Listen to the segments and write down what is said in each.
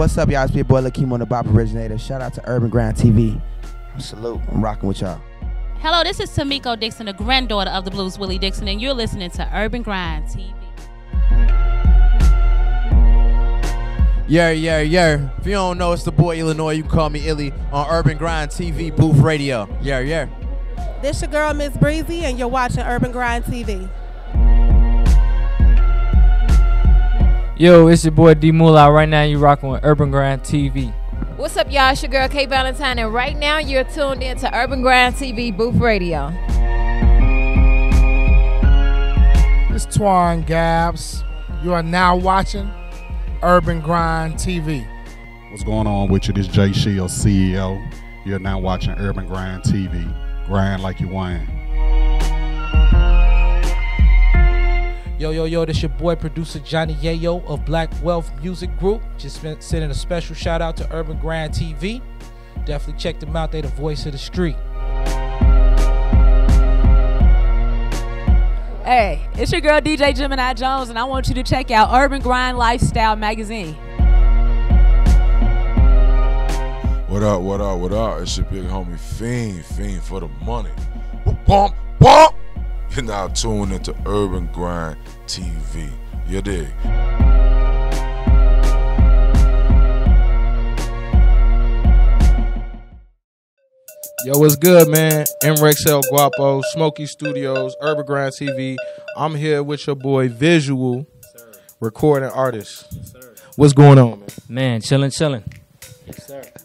What's up, y'all? It's your boy Lakeem on the Bop Originator. Shout out to Urban Grind TV. Salute. I'm rocking with y'all. Hello, this is Tamiko Dixon, the granddaughter of the Blues Willie Dixon, and you're listening to Urban Grind TV. Yeah, yeah, yeah. If you don't know, it's the boy Illinois. You can call me Illy on Urban Grind TV Booth Radio. Yeah, yeah. This your girl, Miss Breezy, and you're watching Urban Grind TV. Yo, it's your boy D Moolah. Right now, you're rocking with Urban Grind TV. What's up, y'all? It's your girl K Valentine, and right now you're tuned in to Urban Grind TV Booth Radio. It's Twan Gabs. You are now watching Urban Grind TV. What's going on with you? This is Jay Shield, CEO. You're now watching Urban Grind TV. Grind like you want. Yo, yo, yo, this your boy producer Johnny Yayo of Black Wealth Music Group. Just been sending a special shout out to Urban Grind TV. Definitely check them out. They the voice of the street. Hey, it's your girl DJ Gemini Jones, and I want you to check out Urban Grind Lifestyle Magazine. What up, what up, what up? It's your big homie Fiend, Fiend for the money. Bump, bump! You're now tuned into Urban Grind TV. You dig? Yo, what's good, man? MREX El Guapo, Smoky Studios, Urban Grind TV. I'm here with your boy Visual, recording artist. What's going on, man? Man, chilling, chilling.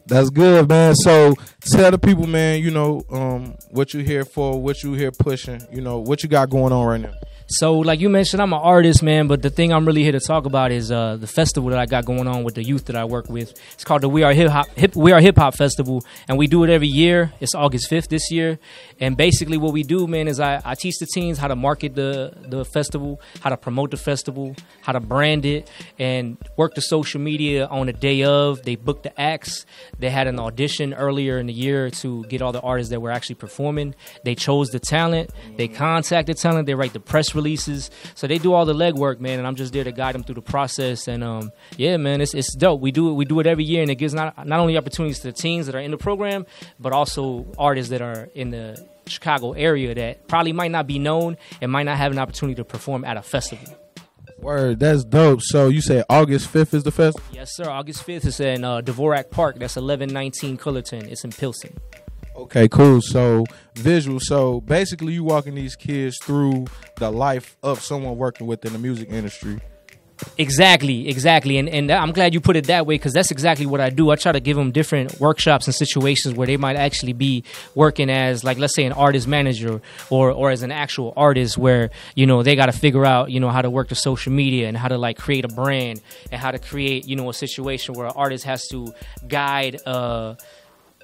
That's good, man. So tell the people, man, you know, um, what you here for, what you here pushing, you know, what you got going on right now. So, like you mentioned, I'm an artist, man. But the thing I'm really here to talk about is uh, the festival that I got going on with the youth that I work with. It's called the We Are Hip Hop Hip We Are Hip Hop Festival, and we do it every year. It's August 5th this year, and basically what we do, man, is I, I teach the teens how to market the the festival, how to promote the festival, how to brand it, and work the social media on the day of. They book the acts. They had an audition earlier in the year to get all the artists that were actually performing. They chose the talent. They contacted the talent. They write the press releases. So they do all the legwork, man, and I'm just there to guide them through the process. And um, yeah, man, it's it's dope. We do it we do it every year, and it gives not not only opportunities to the teens that are in the program, but also artists that are in the Chicago area that probably might not be known and might not have an opportunity to perform at a festival. Word, that's dope. So you say August 5th is the festival? Yes, sir. August 5th is in uh, Dvorak Park. That's 1119 Cullerton. It's in Pilsen. Okay, cool. So visual. So basically, you walking these kids through the life of someone working within the music industry. Exactly, exactly, and and I'm glad you put it that way because that's exactly what I do. I try to give them different workshops and situations where they might actually be working as, like, let's say, an artist manager or or as an actual artist, where you know they got to figure out you know how to work the social media and how to like create a brand and how to create you know a situation where an artist has to guide. uh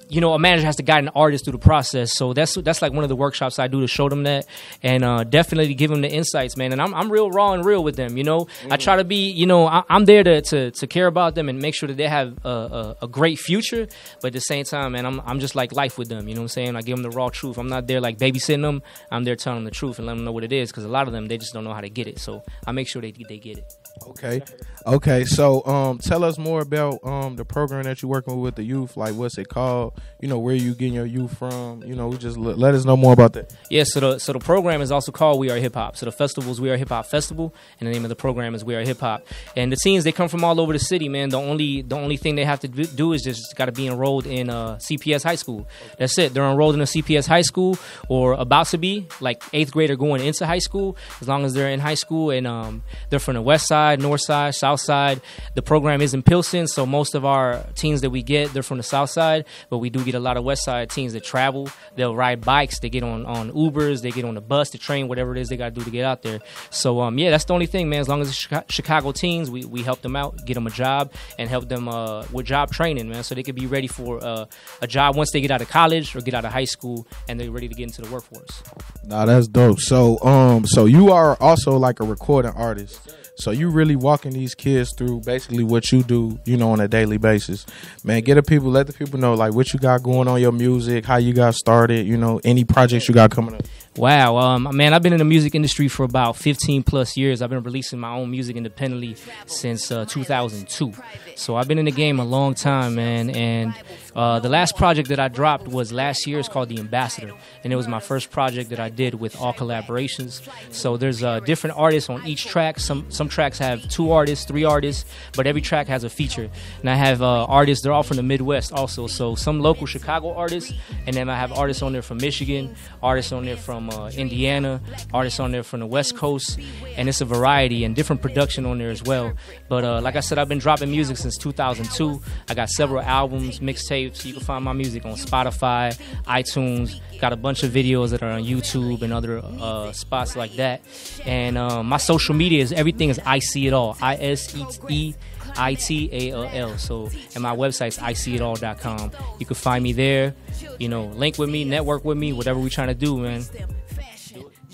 you know, a manager has to guide an artist through the process. So that's that's like one of the workshops I do to show them that, and uh, definitely give them the insights, man. And I'm I'm real raw and real with them. You know, mm-hmm. I try to be, you know, I, am there to, to to care about them and make sure that they have a, a, a, great future. But at the same time, man, I'm I'm just like life with them. You know what I'm saying? I give them the raw truth. I'm not there like babysitting them. I'm there telling them the truth and letting them know what it is because a lot of them they just don't know how to get it. So I make sure they they get it. Okay. Okay. So um tell us more about um the program that you're working with the youth. Like what's it called? You know, where you getting your youth from? You know, just let, let us know more about that. Yeah, so the so the program is also called We Are Hip Hop. So the festival is We Are Hip Hop Festival and the name of the program is We Are Hip Hop. And the teens they come from all over the city, man. The only the only thing they have to do is just got to be enrolled in uh, CPS high school. That's it. They're enrolled in a CPS high school or about to be like 8th grader going into high school as long as they're in high school and um, they're from the west side, north side, south side. The program is in Pilsen, so most of our teens that we get, they're from the south side, but we do get a lot of west side teens that travel. They'll ride bikes, they get on, on Ubers, they get on the bus, the train, whatever it is they got to do to get out there. So, um, yeah, that's the only thing, man. As long as it's Chicago teens, we, we help them out, get them a job, and help them uh, with job training, man, so they can be ready for uh, a job once they get out of college or get out of high school and they're ready to get into the workforce. Nah, that's dope. So, um, so you are also like a recording artist. So you really walking these kids through basically what you do, you know, on a daily basis. Man, get the people, let the people know like what you got going on your music, how you got started, you know, any projects you got coming up. Wow, um, man, I've been in the music industry for about 15 plus years. I've been releasing my own music independently since uh, 2002. So I've been in the game a long time, man. And uh, the last project that I dropped was last year. It's called The Ambassador, and it was my first project that I did with all collaborations. So there's uh, different artists on each track. Some some tracks have two artists, three artists, but every track has a feature. And I have uh, artists. They're all from the Midwest also. So some local Chicago artists, and then I have artists on there from Michigan, artists on there from uh, Indiana, artists on there from the West Coast, and it's a variety and different production on there as well. But uh, like I said, I've been dropping music since 2002. I got several albums, mixtapes. So you can find my music on Spotify, iTunes. Got a bunch of videos that are on YouTube and other uh, spots like that. And um, my social media is everything is I see it all. I S E E I T A L L. So, and my website's iseeitall.com. You can find me there. You know, link with me, network with me, whatever we're trying to do, man.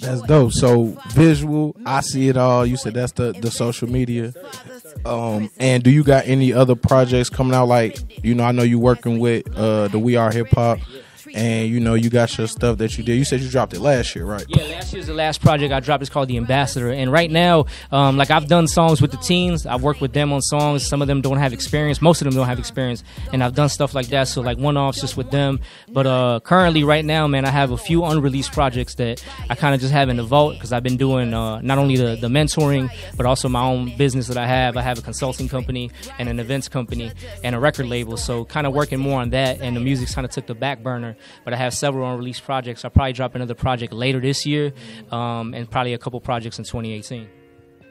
That's dope. So visual, I see it all. You said that's the the social media. Um, and do you got any other projects coming out? Like, you know, I know you working with uh the We Are Hip Hop, and you know you got your stuff that you did. You said you dropped it last year, right? Yeah, last year's the last project I dropped. It's called The Ambassador. And right now, um, like I've done songs with the teens. I've worked with them on songs. Some of them don't have experience. Most of them don't have experience. And I've done stuff like that. So like one offs just with them. But uh, currently, right now, man, I have a few unreleased projects that I kind of just have in the vault because I've been doing uh, not only the, the mentoring, but also my own business that I have. I have a consulting company and an events company and a record label. So kind of working more on that. And the music kind of took the back burner. But I have several unreleased projects. I'll probably drop another project later this year um, and probably a couple projects in 2018.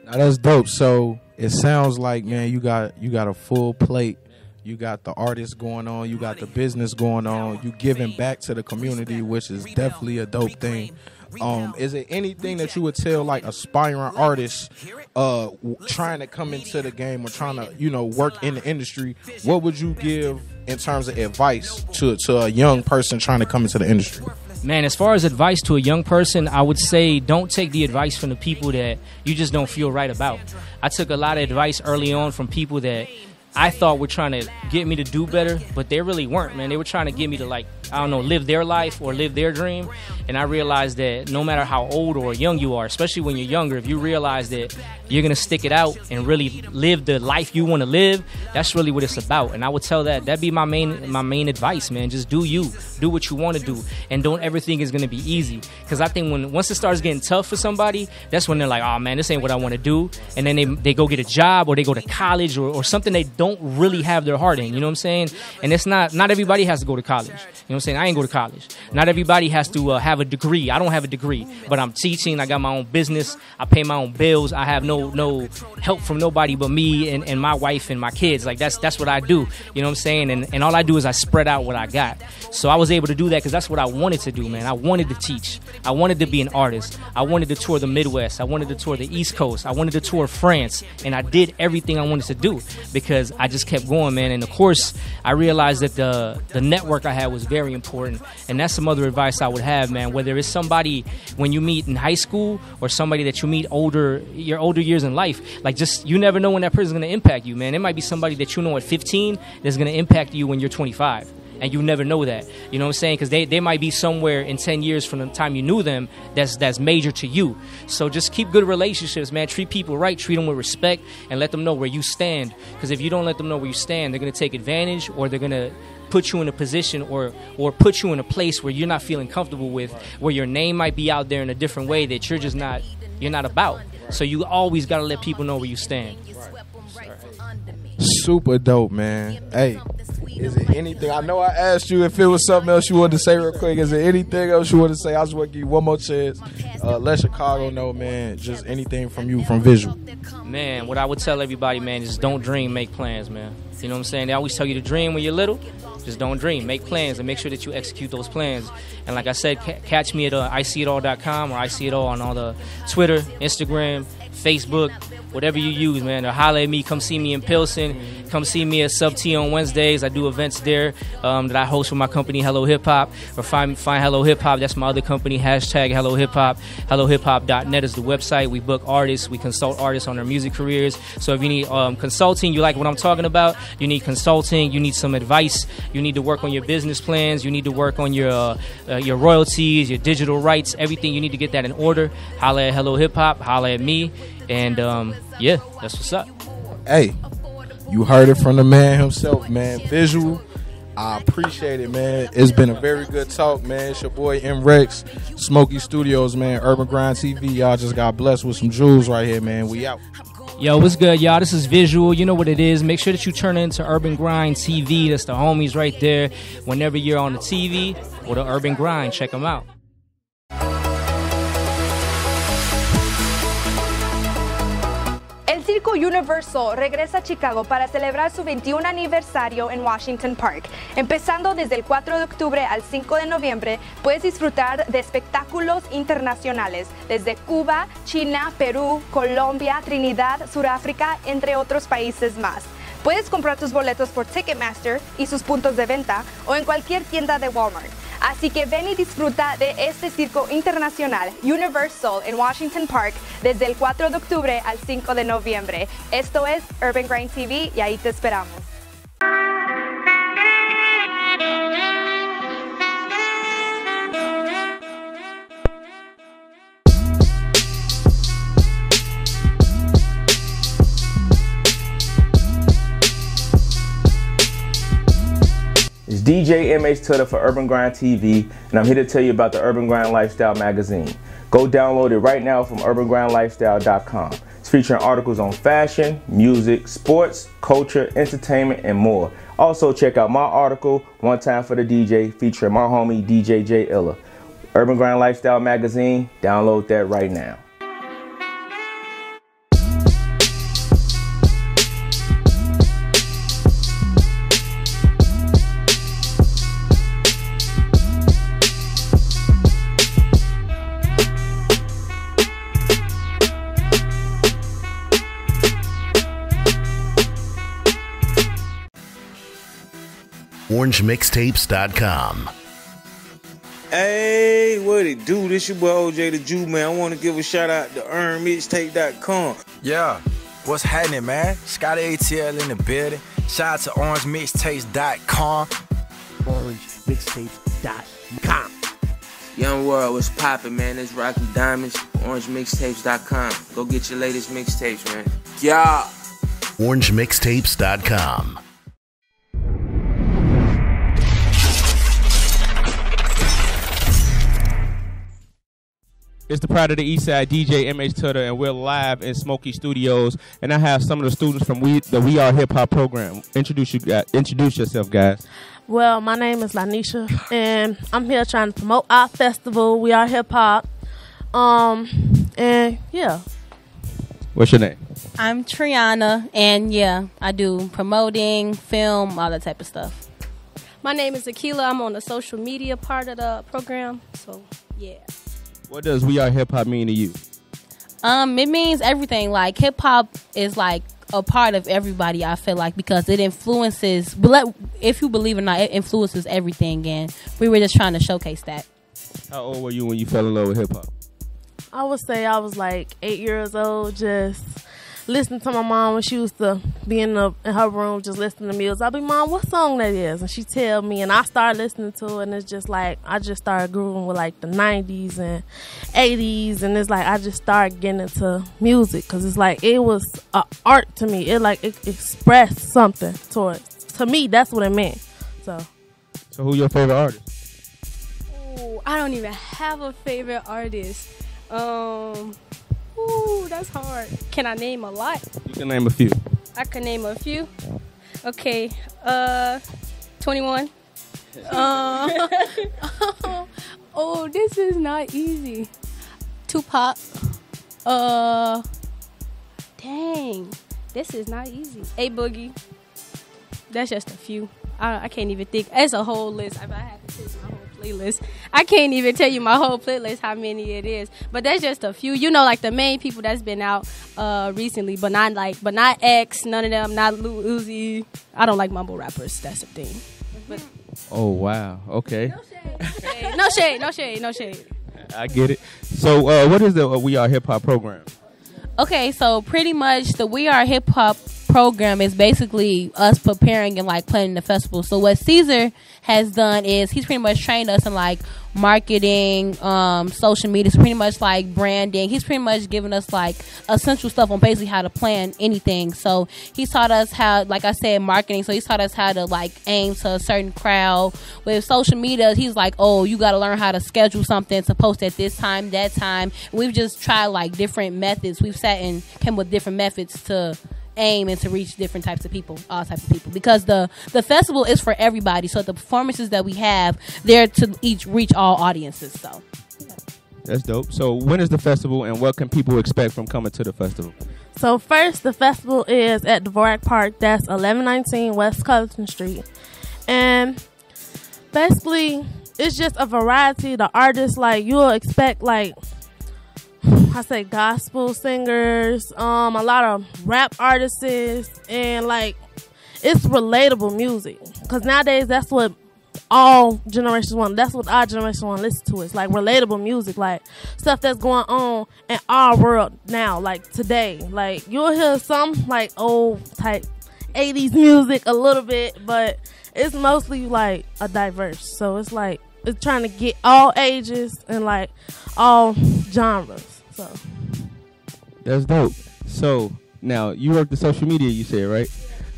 Now that's dope. So it sounds like man, you got you got a full plate. You got the artist going on. You got the business going on. You giving back to the community, which is definitely a dope thing. Um, is there anything that you would tell like aspiring artists uh w- trying to come into the game or trying to you know work in the industry? What would you give in terms of advice to to a young person trying to come into the industry? Man, as far as advice to a young person, I would say don't take the advice from the people that you just don't feel right about. I took a lot of advice early on from people that I thought were trying to get me to do better, but they really weren't, man. They were trying to get me to like, I don't know, live their life or live their dream. And I realized that no matter how old or young you are, especially when you're younger, if you realize that you're gonna stick it out and really live the life you want to live, that's really what it's about. And I would tell that that'd be my main my main advice, man. Just do you, do what you want to do, and don't ever think it's gonna be easy. Because I think when once it starts getting tough for somebody, that's when they're like, oh man, this ain't what I want to do, and then they they go get a job or they go to college or, or something they don't really have their heart in. You know what I'm saying? And it's not not everybody has to go to college. You know I'm saying? I ain't go to college. Not everybody has to uh, have a degree. I don't have a degree, but I'm teaching. I got my own business. I pay my own bills. I have no no help from nobody but me and, and my wife and my kids. Like that's that's what I do. You know what I'm saying? And and all I do is I spread out what I got. So I was able to do that because that's what I wanted to do, man. I wanted to teach. I wanted to be an artist. I wanted to tour the Midwest. I wanted to tour the East Coast. I wanted to tour France, and I did everything I wanted to do because I just kept going, man. And of course, I realized that the the network I had was very important, and that's some other advice I would have, man. Whether it's somebody when you meet in high school or somebody that you meet older your older years in life, like just you never know when that person's gonna impact you, man. It might be somebody that you know at 15 that's gonna impact you when you're 25 and you never know that. You know what I'm saying? Because they, they might be somewhere in 10 years from the time you knew them that's that's major to you. So just keep good relationships, man. Treat people right, treat them with respect, and let them know where you stand. Because if you don't let them know where you stand, they're gonna take advantage or they're gonna put you in a position or or put you in a place where you're not feeling comfortable with, where your name might be out there in a different way that you're just not you're not about. So you always gotta let people know where you stand. Super dope, man. Hey, is it anything? I know I asked you if it was something else you wanted to say real quick. Is there anything else you want to say? I just want to give you one more chance. Uh, let Chicago know, man. Just anything from you, from visual. Man, what I would tell everybody, man, is don't dream, make plans, man. You know what I'm saying? They always tell you to dream when you're little. Just don't dream. Make plans and make sure that you execute those plans. And like I said, ca- catch me at uh, iseeitall.com or I see it all on all the Twitter, Instagram, Facebook, whatever you use, man. Or holler at me. Come see me in Pilsen. Come see me at Sub T on Wednesdays. I do events there um, that I host for my company, Hello Hip Hop. Or find find Hello Hip Hop. That's my other company. Hashtag Hello Hip Hop. HelloHipHop.net is the website. We book artists. We consult artists on their music careers. So if you need um, consulting, you like what I'm talking about. You need consulting. You need some advice. You need to work on your business plans. You need to work on your uh, uh, your royalties, your digital rights, everything. You need to get that in order. Holla at Hello Hip Hop. Holla at me. And um, yeah, that's what's up. Hey, you heard it from the man himself, man. Visual. I appreciate it, man. It's been a very good talk, man. It's your boy M Rex, Smoky Studios, man. Urban Grind TV. Y'all just got blessed with some jewels right here, man. We out. Yo, what's good, y'all? This is Visual. You know what it is. Make sure that you turn into Urban Grind TV. That's the homies right there. Whenever you're on the TV or the Urban Grind, check them out. Circo Universal regresa a Chicago para celebrar su 21 aniversario en Washington Park. Empezando desde el 4 de octubre al 5 de noviembre, puedes disfrutar de espectáculos internacionales desde Cuba, China, Perú, Colombia, Trinidad, Sudáfrica, entre otros países más. Puedes comprar tus boletos por Ticketmaster y sus puntos de venta o en cualquier tienda de Walmart. Así que ven y disfruta de este circo internacional Universal en Washington Park desde el 4 de octubre al 5 de noviembre. Esto es Urban Grind TV y ahí te esperamos. DJ MH Tutter for Urban Grind TV, and I'm here to tell you about the Urban Grind Lifestyle magazine. Go download it right now from urbangrindlifestyle.com. It's featuring articles on fashion, music, sports, culture, entertainment, and more. Also, check out my article, One Time for the DJ, featuring my homie DJ J Illa. Urban Grind Lifestyle magazine, download that right now. OrangeMixtapes.com. Hey, what it do? This your boy OJ da Juiceman. I want to give a shout out to earnmixtape.com. Yeah, what's happening, man? Scotty ATL in the building. Shout out to orangemixtapes.com. OrangeMixtapes.com. Young World, what's poppin', man? It's Rocky Diamonds, orangemixtapes.com. Go get your latest mixtapes, man. Yeah. OrangeMixtapes.com. It's the Pride of the East Side, DJ MH Tutter, and we're live in Smoky Studios. And I have some of the students from we, the We Are Hip Hop program. Introduce you, guys, introduce yourself, guys. Well, my name is Lanisha, and I'm here trying to promote our festival. We are hip hop. Um, and yeah. What's your name? I'm Triana, and yeah, I do promoting, film, all that type of stuff. My name is Akila. I'm on the social media part of the program. So, yeah. What does We Are Hip Hop mean to you? Um, it means everything. Like hip hop is like a part of everybody. I feel like because it influences. But if you believe it or not, it influences everything. And we were just trying to showcase that. How old were you when you fell in love with hip hop? I would say I was like eight years old, just listening to my mom when she used to be in, the, in her room just listening to music. I'd be, Mom, what song that is? And she tell me, and I start listening to it, and it's just like, I just started grooving with like the 90s and 80s, and it's like, I just started getting into music, because it's like, it was a art to me. It like, it expressed something towards, to me, that's what it meant. So. So who your favorite artist? Ooh, I don't even have a favorite artist. Um, ooh, that's hard. Can I name a lot? You can name a few. I can name a few. Okay, uh, 21. Uh, oh, this is not easy. Tupac. Uh, dang, this is not easy. A Boogie. That's just a few. I, I can't even think. It's a whole list. I, I have to choose my whole playlist. I can't even tell you my whole playlist how many it is. But that's just a few. You know, like the main people that's been out uh, recently, but not like, but not X. None of them. Not Lil Uzi. I don't like mumble rappers. That's the thing. But Oh wow. Okay. no shade, no shade, no shade. I get it. So uh, what is the uh, We Are Hip Hop program? Okay, so pretty much the We Are Hip Hop program is basically us preparing and like planning the festival. So what Caesar has done is he's pretty much trained us in like marketing, um, social media, so pretty much like branding. He's pretty much given us like essential stuff on basically how to plan anything. So he's taught us how, like I said, marketing. So he's taught us how to like aim to a certain crowd. With social media, he's like, oh, you got to learn how to schedule something to post at this time, that time. We've just tried like different methods. We've sat and came with different methods to aim and to reach different types of people, all types of people. Because the the festival is for everybody. So the performances that we have, they're to each reach all audiences. So That's dope. So when is the festival, and what can people expect from coming to the festival? So first, the festival is at Dvorak Park. That's 1119 West Cullerton Street, and basically, it's just a variety. The artists like you'll expect like I say gospel singers, um, a lot of rap artists, and like it's relatable music. Cause nowadays that's what all generations want. That's what our generation want to listen to. It's like relatable music, like stuff that's going on in our world now, like today. Like you'll hear some like old type 80s music a little bit, but it's mostly like a diverse. So it's like it's trying to get all ages and like all genres. So That's dope. So now you work the social media, you said, right?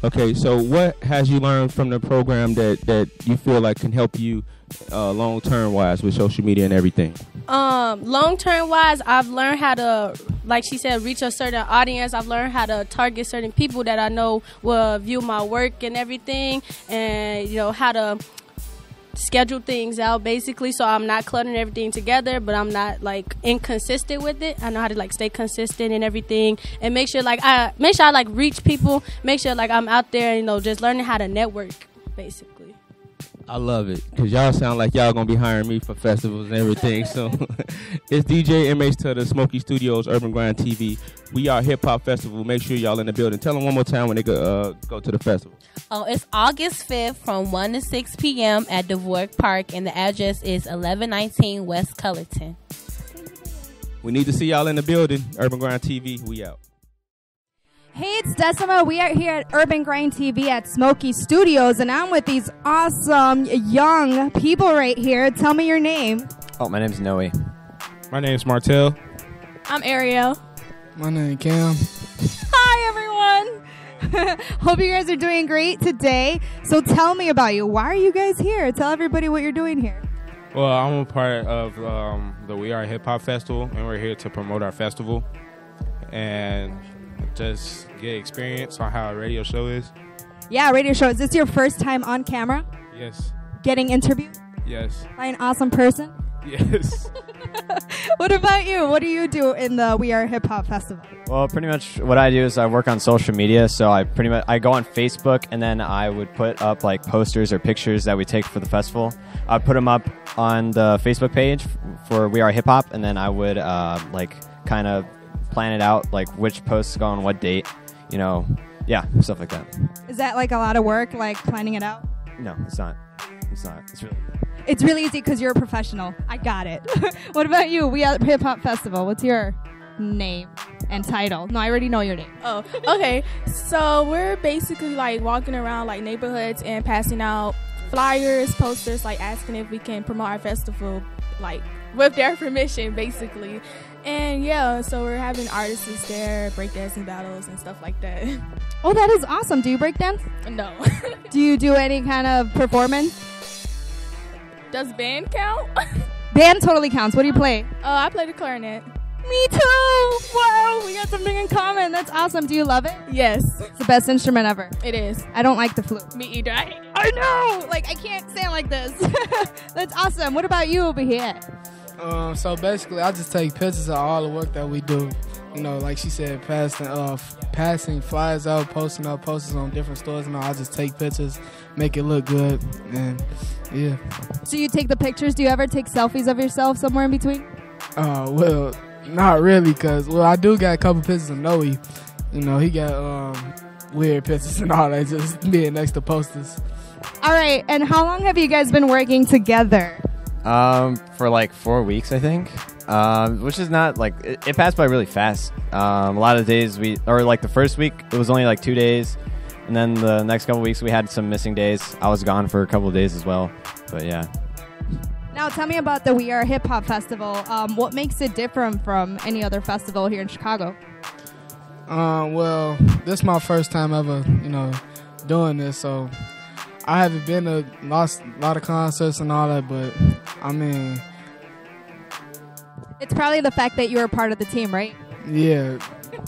Okay. So what has you learned from the program that that you feel like can help you uh, long term wise with social media and everything? Um, long term wise, I've learned how to, like she said, reach a certain audience. I've learned how to target certain people that I know will view my work and everything, and you know how to schedule things out basically so I'm not cluttering everything together but I'm not like inconsistent with it. I know how to like stay consistent and everything and make sure like I make sure I like reach people, make sure like I'm out there, you know, just learning how to network basically. I love it because y'all sound like y'all gonna be hiring me for festivals and everything. so it's DJ MH to the Smoky Studios, Urban Grind TV. We are Hip Hop Festival. Make sure y'all in the building. Tell them one more time when they go uh, go to the festival. Oh, it's August 5th from 1 to 6 p.m. at Dvorak Park, and the address is 1119 West Cullerton. We need to see y'all in the building. Urban Grind TV. We out. Hey, it's Decima. We are here at Urban Grind TV at Smoky Studios, and I'm with these awesome young people right here. Tell me your name. Oh, my name's Noe. My name's Martell. I'm Ariel. My name is Cam. Hi, everyone. Hope you guys are doing great today. So tell me about you. Why are you guys here? Tell everybody what you're doing here. Well, I'm a part of um, the We Are Hip Hop Festival, and we're here to promote our festival and just get experience on how a radio show is. Yeah, radio show. Is this your first time on camera? Yes. Getting interviewed Yes. by an awesome person? Yes. What about you? What do you do in the We Are Hip Hop Festival? Well, pretty much what I do is I work on social media. So I pretty much I go on Facebook and then I would put up like posters or pictures that we take for the festival. I'd put them up on the Facebook page for We Are Hip Hop, and then I would uh, like kind of plan it out, like which posts go on what date. You know, yeah, stuff like that. Is that like a lot of work, like planning it out? No, it's not. It's not. It's really. It's really easy because you're a professional. I got it. what about you? We at Hip Hop Festival. What's your name and title? No, I already know your name. Oh, okay. So we're basically like walking around like neighborhoods and passing out flyers, posters, like asking if we can promote our festival, like with their permission, basically. And yeah, so we're having artists there, breakdancing battles and stuff like that. Oh, that is awesome. Do you breakdance? No. Do you do any kind of performance? Does band count? Band totally counts. What do you play? Oh, I play the clarinet. Me too. Wow, we got something in common. That's awesome. Do you love it? Yes. It's the best instrument ever. It is. I don't like the flute. Me either. I, I know. Like I can't stand like this. That's awesome. What about you over here? Um, so basically, I just take pictures of all the work that we do. You know, like she said, passing uh, passing flyers out, posting up posters on different stores, and all. I just take pictures, make it look good, and yeah. So you take the pictures. Do you ever take selfies of yourself somewhere in between? Uh, well, not really, cause well, I do got a couple pictures of Noe. You know, he got um weird pictures and all that, just being next to posters. All right. And how long have you guys been working together? Um, for like four weeks, I think. um, which is not like it, it passed by really fast. Um, a lot of days we, or like the first week, it was only like two days, and then the next couple weeks we had some missing days. I was gone for a couple of days as well, but yeah. Now, tell me about the We Are Hip Hop Festival. Um, what makes it different from any other festival here in Chicago? Um, well, this is my first time ever, you know, doing this, so I haven't been to lost a lot of concerts and all that, but I mean, It's probably the fact that you were part of the team, right? yeah,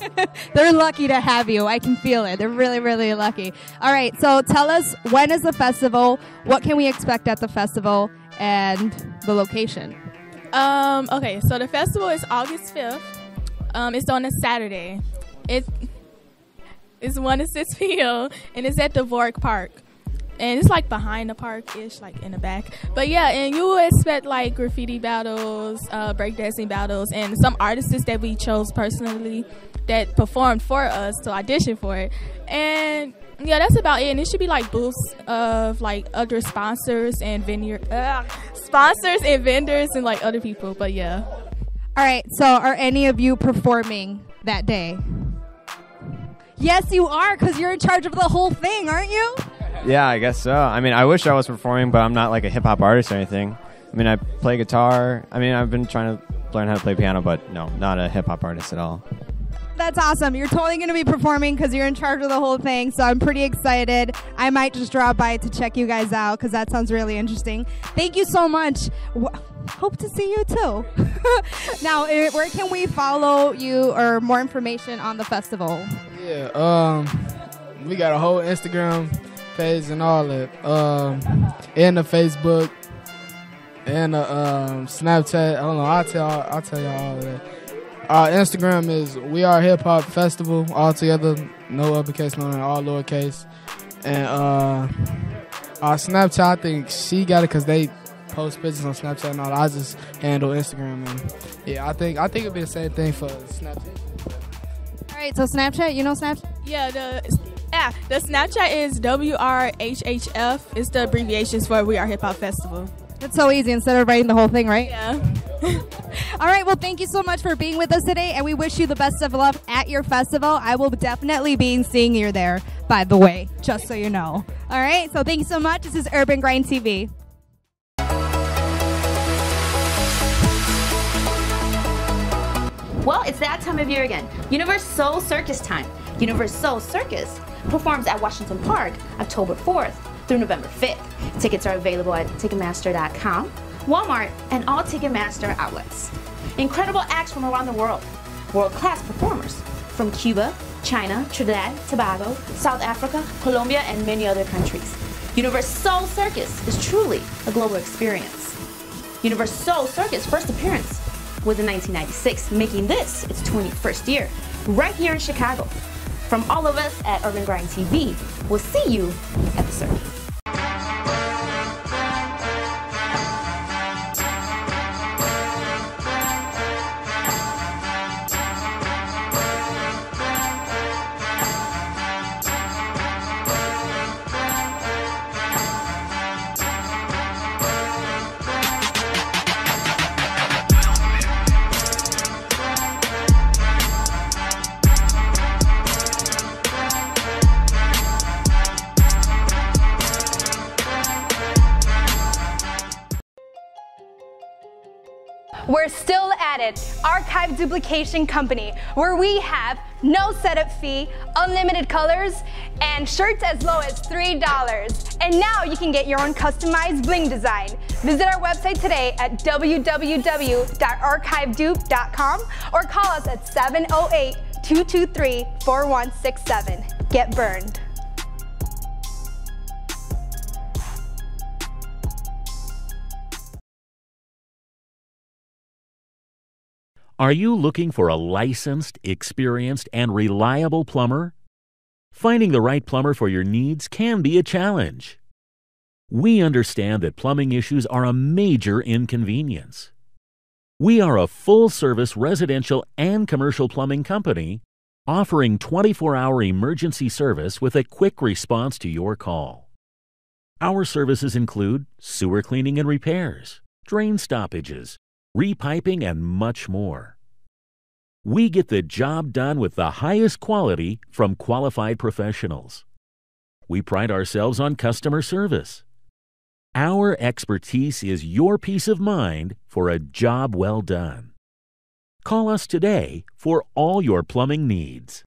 They're lucky to have you. I can feel it. They're really, really lucky. All right, so tell us when is the festival? What can we expect at the festival? And the location. Um, okay, so the festival is August 5th. Um, it's on a Saturday. It, it's 1 to 6 p.m. and it's at the Vork Park. And it's like behind the park ish, like in the back. But yeah, and you expect like graffiti battles, uh, breakdancing battles, and some artists that we chose personally that performed for us to audition for it. And yeah, that's about it. And it should be like booths of like other sponsors and vineyard uh, sponsors and vendors and like other people. But yeah. All right, so are any of you performing that day? Yes, you are, because you're in charge of the whole thing, aren't you? Yeah, I guess so. I mean, I wish I was performing, but I'm not like a hip hop artist or anything. I mean, I play guitar. I mean, I've been trying to learn how to play piano, but no, not a hip hop artist at all. That's awesome. You're totally going to be performing because you're in charge of the whole thing. So I'm pretty excited. I might just drop by to check you guys out because that sounds really interesting. Thank you so much. W- hope to see you too. now, eh, where can we follow you or more information on the festival? yeah. Um, we got a whole Instagram page and all that, um, and the Facebook, and the um, Snapchat. I don't know. I'll tell. I'll tell y'all all of that. Our Instagram is We Are Hip Hop Festival, all together, no uppercase, no all lowercase. And uh, our Snapchat, I think she got it because they post pictures on Snapchat and all. I just handle Instagram and yeah, I think I think it'd be the same thing for Snapchat. All right, so Snapchat, you know Snapchat? Yeah, the yeah, the Snapchat is WRHHF. It's the abbreviations for We Are Hip Hop Festival. It's so easy instead of writing the whole thing, right? Yeah. All right, well, thank you so much for being with us today, and we wish you the best of luck at your festival. I will definitely be seeing you there, by the way, just so you know. All right, so thank you so much. This is Urban Grind TV. Well, it's that time of year again. Universal Soul Circus time. Universal Soul Circus performs at Washington Park October 4th through November 5th. Tickets are available at Ticketmaster.com, Walmart, and all Ticketmaster outlets. Incredible acts from around the world. World-class performers from Cuba, China, Trinidad, Tobago, South Africa, Colombia, and many other countries. Universal Circus is truly a global experience. Universal Circus' first appearance was in 1996, making this its 21st year, right here in Chicago. From all of us at Urban Grind TV, we'll see you at the circus. We're still at it, Archive Duplication Company, where we have no setup fee, unlimited colors, and shirts as low as $3. And now you can get your own customized bling design. Visit our website today at www.archivedupe.com or call us at 708 223 4167. Get burned. Are you looking for a licensed, experienced, and reliable plumber? Finding the right plumber for your needs can be a challenge. We understand that plumbing issues are a major inconvenience. We are a full service residential and commercial plumbing company offering 24 hour emergency service with a quick response to your call. Our services include sewer cleaning and repairs, drain stoppages, repiping, and much more. We get the job done with the highest quality from qualified professionals. We pride ourselves on customer service. Our expertise is your peace of mind for a job well done. Call us today for all your plumbing needs.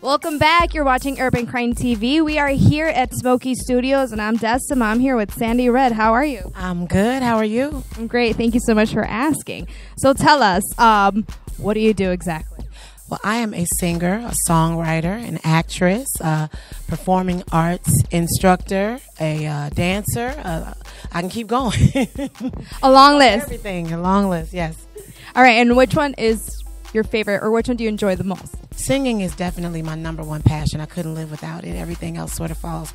Welcome back. You're watching Urban Grind TV. We are here at Smoky Studios, and I'm Decima. I'm here with Sandy Redd. How are you? I'm good. How are you? I'm great. Thank you so much for asking. So tell us, um, what do you do exactly? Well, I am a singer, a songwriter, an actress, a performing arts instructor, a uh, dancer. Uh, I can keep going. A long list. Everything, a long list, yes. All right, and which one is your favorite, or which one do you enjoy the most? Singing is definitely my number one passion. I couldn't live without it. Everything else sort of falls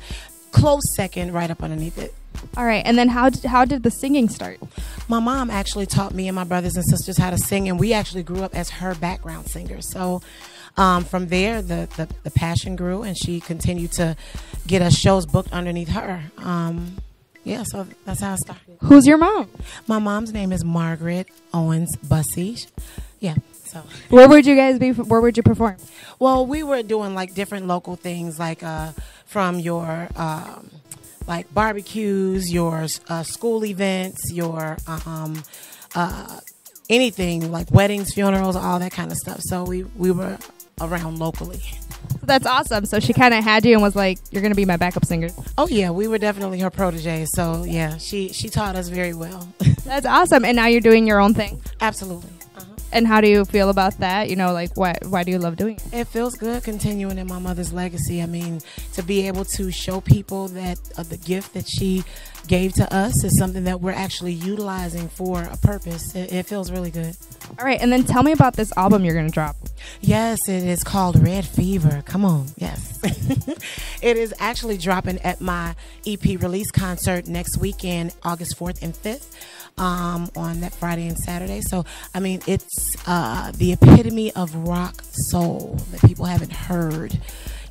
close second, right up underneath it. All right, and then how did, how did the singing start? My mom actually taught me and my brothers and sisters how to sing, and we actually grew up as her background singers. So um, from there, the, the, the passion grew, and she continued to get us shows booked underneath her. Um, yeah, so that's how it started. Who's your mom? My mom's name is Margaret Owens Bussey. Yeah, so. Where would you guys be? Where would you perform? Well, we were doing like different local things, like uh, from your um, like barbecues, your uh, school events, your um, uh, anything like weddings, funerals, all that kind of stuff. So we we were around locally. That's awesome. So she kind of had you and was like, "You're gonna be my backup singer." Oh yeah, we were definitely her protege. So yeah, she she taught us very well. That's awesome. And now you're doing your own thing. Absolutely. And how do you feel about that? You know, like why why do you love doing it? It feels good continuing in my mother's legacy. I mean, to be able to show people that uh, the gift that she gave to us is something that we're actually utilizing for a purpose. It, it feels really good. All right, and then tell me about this album you're gonna drop. Yes, it is called Red Fever. Come on, yes. it is actually dropping at my EP release concert next weekend, August 4th and 5th um, on that Friday and Saturday. So, I mean, it's uh, the epitome of rock soul that people haven't heard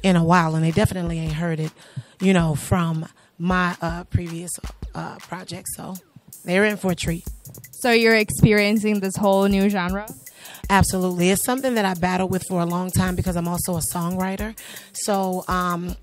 in a while, and they definitely ain't heard it, you know, from my uh, previous uh, project. So, they're in for a treat. So you're experiencing this whole new genre? Absolutely. It's something that I battled with for a long time because I'm also a songwriter. So, um,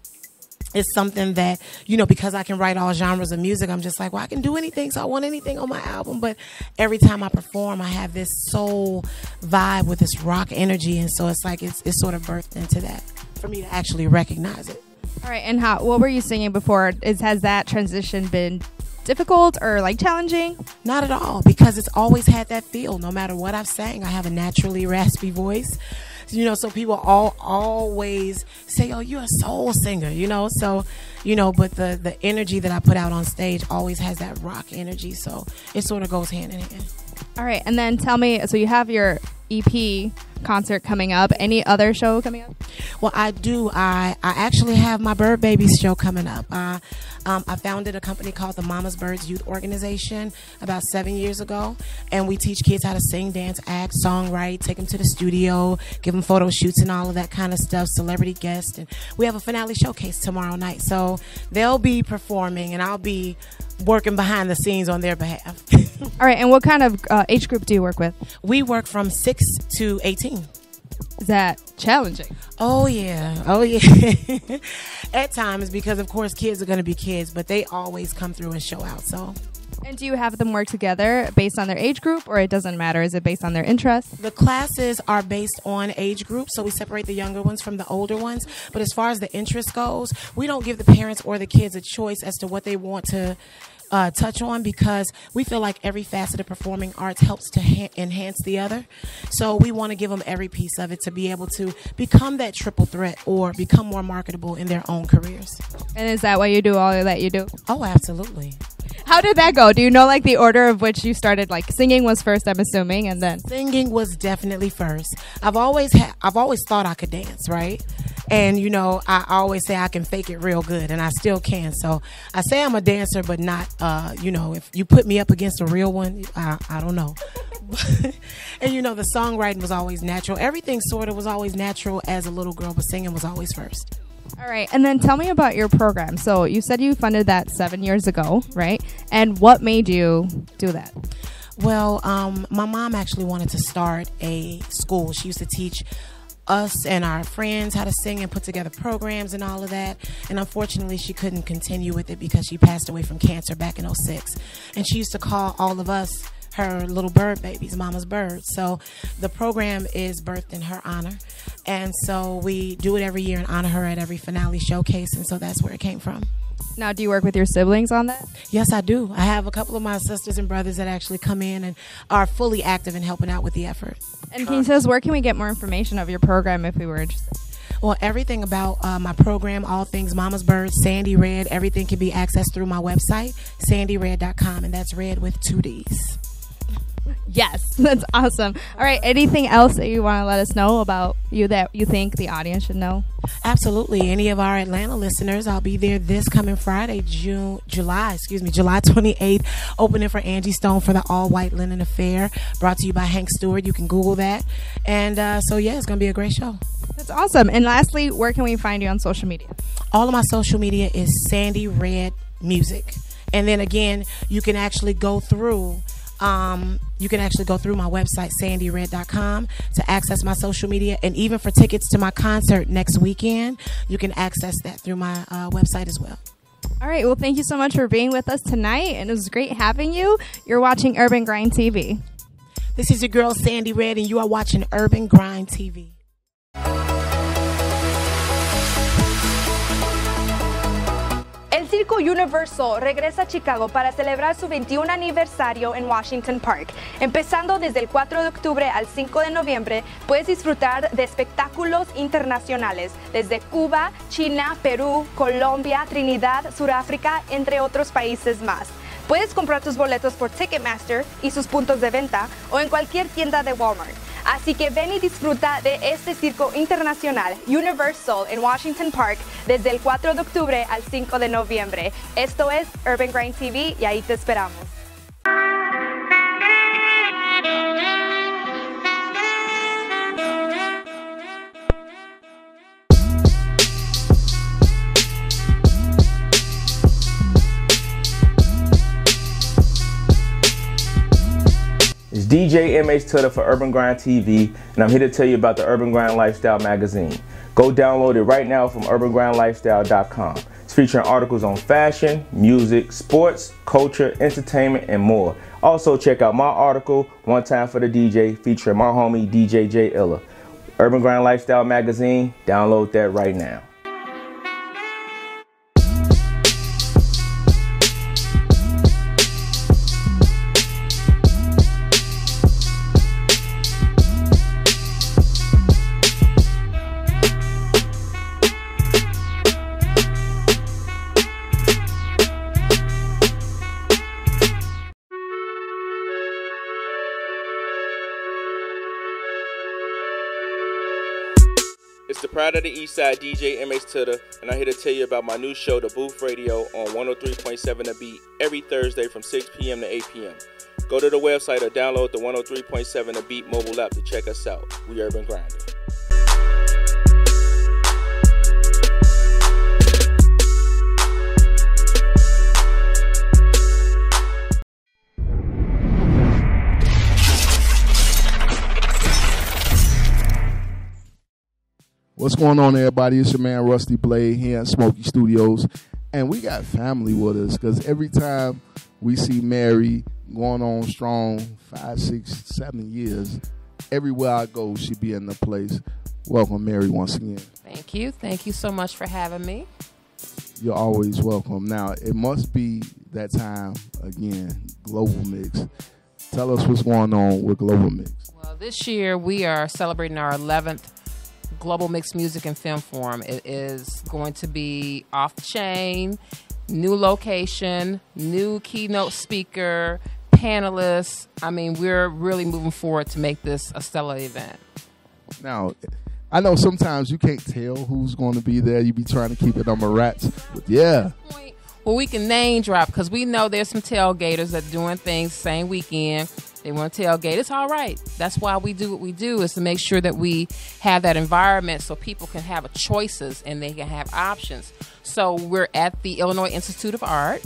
it's something that you know because I can write all genres of music. I'm just like, well, I can do anything, so I want anything on my album. But every time I perform, I have this soul vibe with this rock energy, and so it's like it's it's sort of birthed into that for me to actually recognize it. All right, and how? What were you singing before? Is has that transition been difficult or like challenging? Not at all, because it's always had that feel. No matter what I've sang, I have a naturally raspy voice you know so people all always say oh you're a soul singer you know? So you know but the the energy that i put out on stage always has that rock energy so it sort of goes hand in hand. All right and then tell me so you have your ep concert coming up any other show coming up well i do i i actually have my bird babies show coming up uh, um, I founded a company called the Mama's Birds Youth Organization about seven years ago, and we teach kids how to sing, dance, act, songwrite, take them to the studio, give them photo shoots and all of that kind of stuff, celebrity guests, and we have a finale showcase tomorrow night. So they'll be performing, and I'll be working behind the scenes on their behalf. all right, and what kind of uh, age group do you work with? We work from six to eighteen. Is that challenging? Oh yeah, oh yeah. At times, because of course kids are going to be kids, but they always come through and show out. So. And do you have them work together based on their age group, or it doesn't matter? Is it based on their interests? The classes are based on age group, so we separate the younger ones from the older ones. But as far as the interest goes, we don't give the parents or the kids a choice as to what they want to uh, touch on because we feel like every facet of performing arts helps to ha- enhance the other. So we want to give them every piece of it to be able to become that triple threat or become more marketable in their own careers. And is that why you do all that you do? Oh, absolutely. How did that go? Do you know like the order of which you started? Like singing was first, I'm assuming, and then singing was definitely first. I've always had, I've always thought I could dance, right? And you know, I always say I can fake it real good, and I still can. So I say I'm a dancer, but not, uh, you know, if you put me up against a real one, I, I don't know. and you know, the songwriting was always natural. Everything sort of was always natural as a little girl, but singing was always first. All right, and then tell me about your program. So you said you funded that seven years ago, right? And what made you do that? Well, um, my mom actually wanted to start a school. She used to teach us and our friends how to sing and put together programs and all of that. And unfortunately, she couldn't continue with it because she passed away from cancer back in 06. And she used to call all of us her little bird babies, Mama's Bird. So the program is birthed in her honor. And so we do it every year and honor her at every finale showcase. And so that's where it came from. Now, do you work with your siblings on that? Yes, I do. I have a couple of my sisters and brothers that actually come in and are fully active in helping out with the effort. And can you tell us where can we get more information of your program if we were interested? Well, everything about uh, my program, all things Mama's Bird, Sandy Redd, everything can be accessed through my website, sandyredd.com, and that's red with two D's. Yes, that's awesome. All right, anything else that you want to let us know about you that you think the audience should know? Absolutely. Any of our Atlanta listeners, I'll be there this coming Friday, June, July, excuse me, July 28th, opening for Angie Stone for the All White Linen Affair, brought to you by Hank Stewart. You can Google that. And uh, so, yeah, it's going to be a great show. That's awesome. And lastly, where can we find you on social media? All of my social media is Sandy Redd Music. And then again, you can actually go through um, you can actually go through my website, sandyredd.com, to access my social media. And even for tickets to my concert next weekend, you can access that through my uh, website as well. All right. Well, thank you so much for being with us tonight. And it was great having you. You're watching Urban Grind TV. This is your girl, Sandy Redd, and you are watching Urban Grind TV. Circo Universal regresa a Chicago para celebrar su 21 aniversario en Washington Park. Empezando desde el 4 de octubre al 5 de noviembre, puedes disfrutar de espectáculos internacionales desde Cuba, China, Perú, Colombia, Trinidad, Sudáfrica, entre otros países más. Puedes comprar tus boletos por Ticketmaster y sus puntos de venta o en cualquier tienda de Walmart. Así que ven y disfruta de este circo internacional Universal en Washington Park desde el 4 de octubre al 5 de noviembre. Esto es Urban Grind TV y ahí te esperamos. DJ MH Tutter for Urban Grind TV, and I'm here to tell you about the Urban Grind Lifestyle magazine. Go download it right now from urbangrindlifestyle.com. It's featuring articles on fashion, music, sports, culture, entertainment, and more. Also, check out my article, One Time for the DJ, featuring my homie DJ J Illa. Urban Grind Lifestyle magazine, download that right now. Pride of the East Side DJ MH Tutter, and I'm here to tell you about my new show, The Booth Radio, on 103.7 The Beat, every Thursday from 6 p.m. to 8 p.m. Go to the website or download the 103.7 The Beat mobile app to check us out. We Urban Grinding. What's going on, everybody? It's your man Rusty Blade here at Smoky Studios, and we got family with us because every time we see Mary going on strong, five, six, seven years, everywhere I go, she be in the place. Welcome, Mary, once again. Thank you. Thank you so much for having me. You're always welcome. Now it must be that time again. Global Mixx. Tell us what's going on with Global Mixx. Well, this year we are celebrating our 11th Global Mixx Music and Film Forum. It is going to be off the chain, new location, new keynote speaker, panelists. I mean, we're really moving forward to make this a stellar event. Now, I know sometimes you can't tell who's going to be there. You be trying to keep it on the rats, but yeah. Well, we can name drop because we know there's some tailgaters that are doing things same weekend. They want to tailgate. It's all right. That's why we do what we do is to make sure that we have that environment so people can have a choices and they can have options. So we're at the Illinois Institute of Art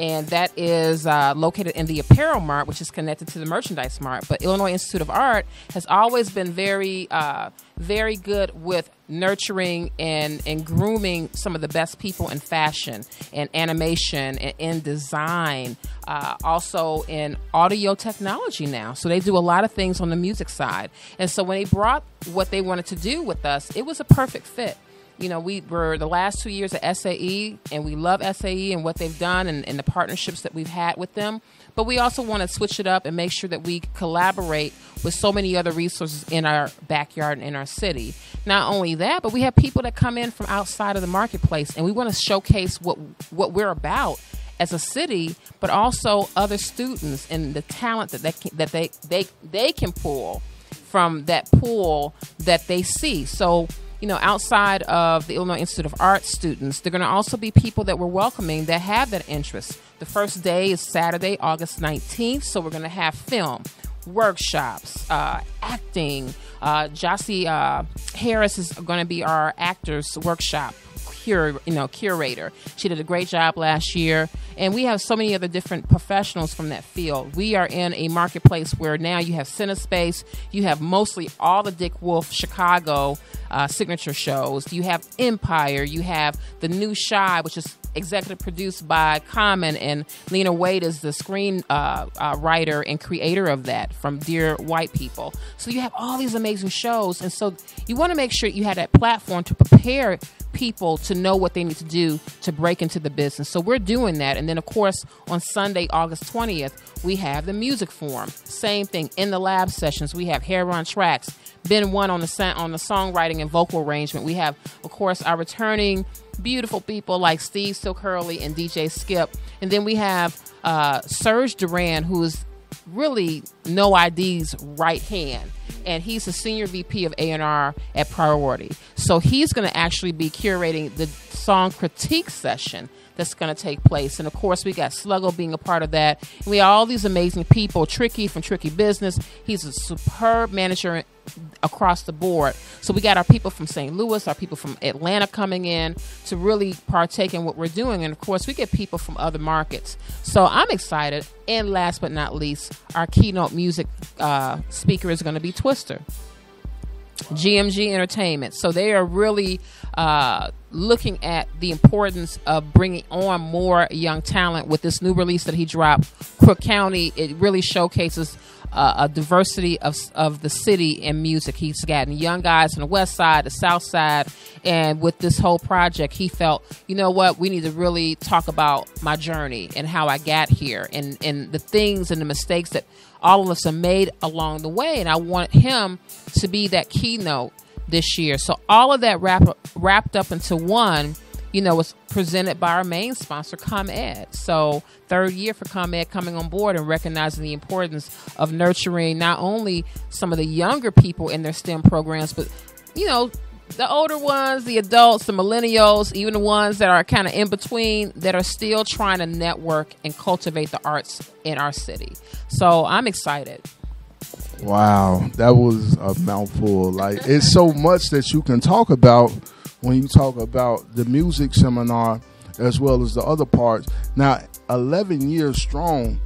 and that is uh, located in the Apparel Mart, which is connected to the Merchandise Mart. But Illinois Institute of Art has always been very, uh, very good with nurturing and, and grooming some of the best people in fashion and animation and in design, uh, also in audio technology now. So they do a lot of things on the music side. And so when they brought what they wanted to do with us, it was a perfect fit you know, we were the last two years at SAE, and we love SAE and what they've done and, and the partnerships that we've had with them. But we also want to switch it up and make sure that we collaborate with so many other resources in our backyard and in our city. Not only that, but we have people that come in from outside of the marketplace, and we want to showcase what what we're about as a city, but also other students and the talent that they can, that they they they can pull from that pool that they see. So you know, outside of the Illinois Institute of Art students, they're going to also be people that we're welcoming that have that interest. The first day is Saturday, August 19th, so we're going to have film, workshops, uh, acting. Uh, Jossie uh, Harris is going to be our actors workshop cure, you know, curator. She did a great job last year, and we have so many other different professionals from that field. We are in a marketplace where now you have CineSpace, you have mostly all the Dick Wolf Chicago uh, signature shows. You have Empire, you have the new Chi, which is executive produced by Common, and Lena Waithe is the screen uh, uh, writer and creator of that from Dear White People. So you have all these amazing shows, and so you want to make sure you have that platform to prepare people to know what they need to do to break into the business. So we're doing that, and then of course on Sunday, August twentieth, we have the music forum. Same thing in the lab sessions. We have Hair on Tracks, Ben One on the on the songwriting and vocal arrangement. We have, of course, our returning beautiful people like Steve Silk Hurley and DJ Skip. And then we have uh, Serge Duran, who is really No ID's right hand. And he's the senior VP of A&R at Priority. So he's going to actually be curating the song critique session that's going to take place. And of course, we got Sluggo being a part of that. And we have all these amazing people. Tricky from Tricky Business. He's a superb manager across the board. So we got our people from St. Louis, our people from Atlanta coming in to really partake in what we're doing. And of course, we get people from other markets. So I'm excited. And last but not least, our keynote music uh, speaker is going to be Twista. GMG Entertainment. So they are really uh, looking at the importance of bringing on more young talent with this new release that he dropped, Crook County. It really showcases uh, a diversity of, of the city in music. He's gotten young guys on the west side, the south side, and with this whole project, he felt, you know what, we need to really talk about my journey and how I got here and, and the things and the mistakes that all of us have made along the way. And I want him to be that keynote this year. So all of that wrap, wrapped up into one, you know, was presented by our main sponsor, ComEd. So third year for ComEd coming on board and recognizing the importance of nurturing not only some of the younger people in their STEM programs, but you know, the older ones, the adults, the millennials, even the ones that are kind of in between that are still trying to network and cultivate the arts in our city. So I'm excited. Wow, that was a mouthful. Like it's so much that you can talk about when you talk about the music seminar as well as the other parts. Now, 11 years strong,